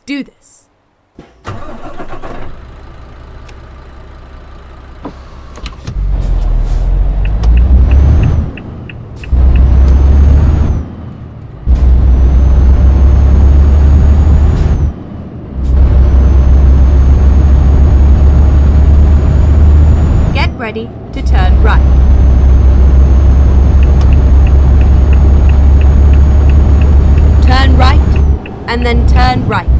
Let's do this. Get ready to turn right. Turn right, and then turn right.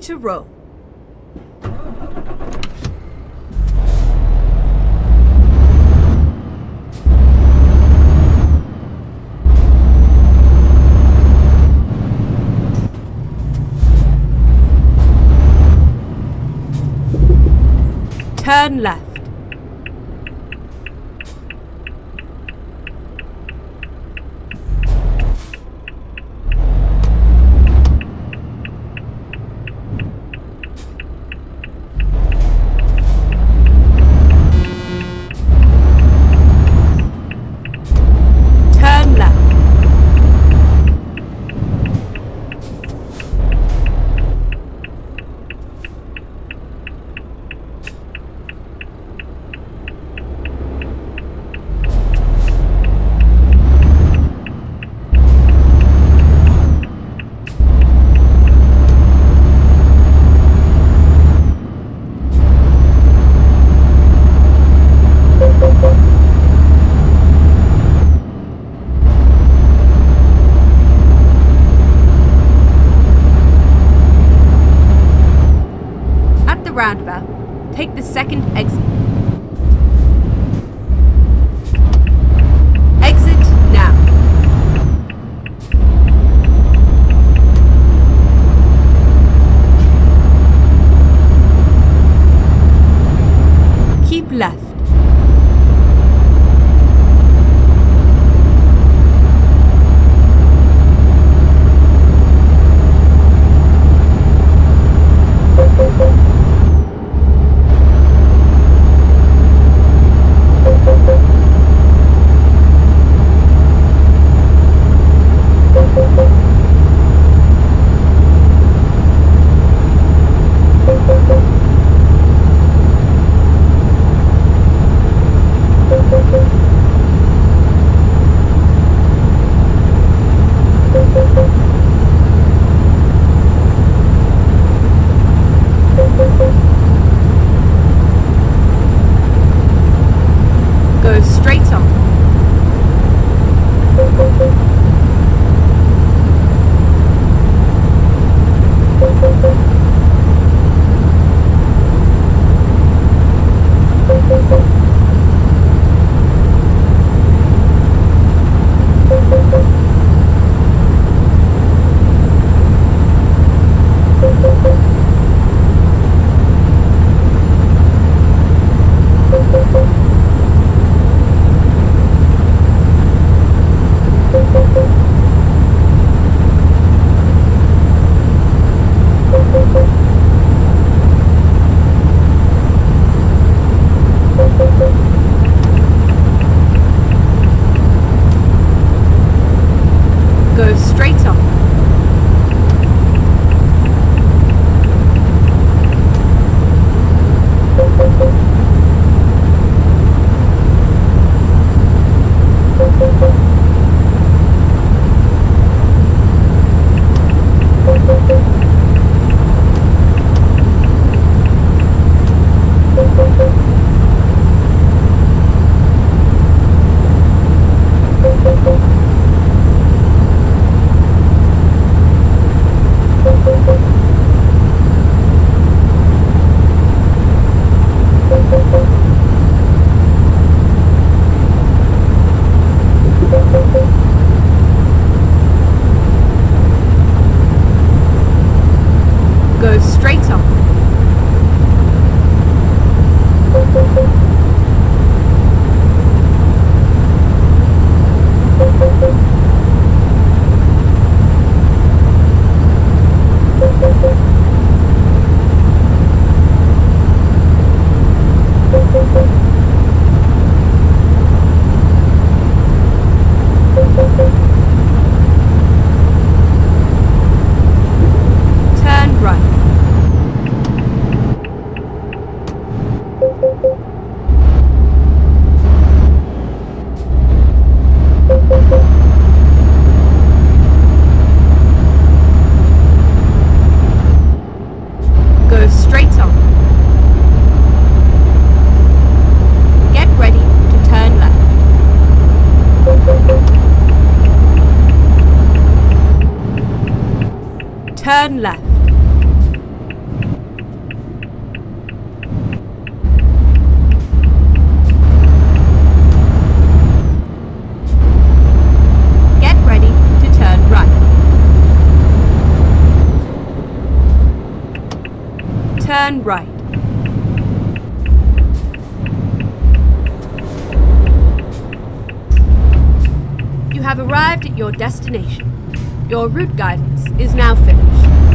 To roll. Turn left. Turn left. At the roundabout, take the second exit. Thank. Turn left. Get ready to turn right. Turn right. You have arrived at your destination. Your route guidance is now finished.